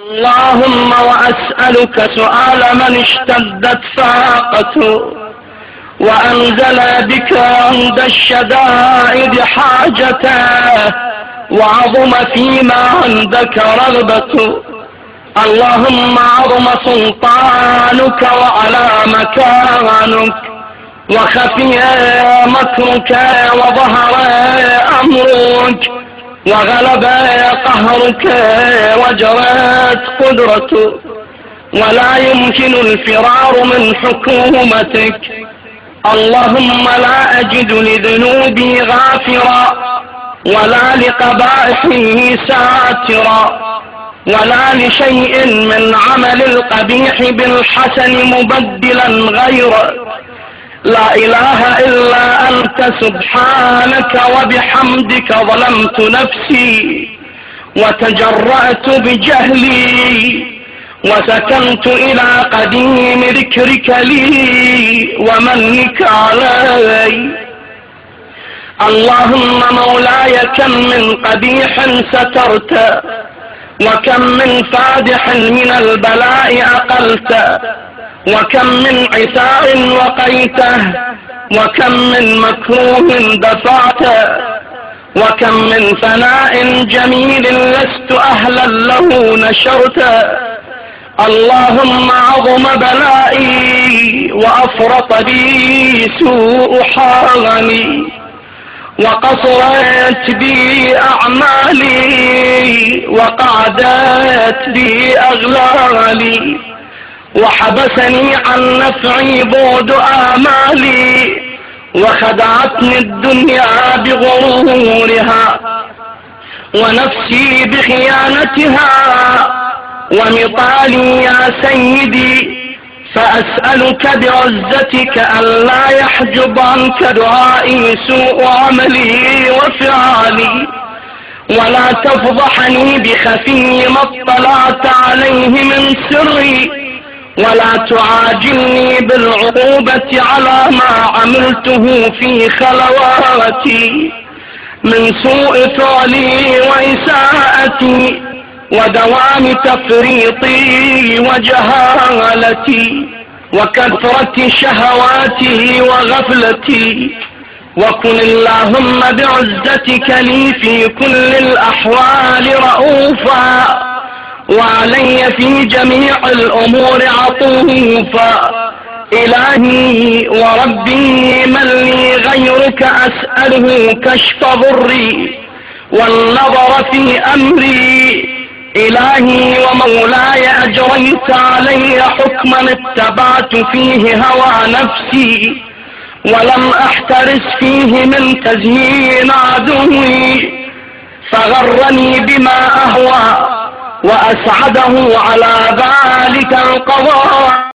اللهم وأسألك سؤال من اشتدت فاقته وأنزل بك عند الشدائد حاجته وعظم فيما عندك رغبته. اللهم عظم سلطانك وعلى مكانك وخفي مكرك وظهر أمرك. وغلب قهرك وجرت قدرتك ولا يمكن الفرار من حكومتك. اللهم لا أجد لذنوبي غافرا ولا لقبائحه ساترا ولا لشيء من عمل القبيح بالحسن مبدلا غيره لا إله إلا أنت سبحانك وبحمدك ظلمت نفسي وتجرأت بجهلي وسكنت إلى قديم ذكرك لي ومنك علي. اللهم مولاي كم من قبيح سترت وكم من فادح من البلاء أقلت وكم من عسار وقيته وكم من مكروه دفعته وكم من فناء جميل لست أهلا له نشرته. اللهم عظم بلائي وأفرط بي سوء حالي وقصرت بي أعمالي وقعدت بي أغلالي. وحبسني عن نفعي بعد آمالي وخدعتني الدنيا بغرورها ونفسي بخيانتها ومطالي يا سيدي فأسألك بعزتك ألا يحجب عنك دعائي سوء عملي وفعالي ولا تفضحني بخفي ما اطلعت عليه من سري ولا تعاجلني بالعقوبة على ما عملته في خلواتي من سوء فعلي وإساءتي ودوام تفريطي وجهالتي وكثرة شهواتي وغفلتي وكن اللهم بعزتك لي في كل الأحوال رؤوفا وعلي في جميع الأمور عطوفا. إلهي وربي من لي غيرك أسأله كشف ضري والنظر في أمري. إلهي ومولاي أجريت علي حكما اتبعت فيه هوى نفسي ولم أحترس فيه من تزيين عدوي. فغرني بما أهوى وأسعده على ذلك القضاء.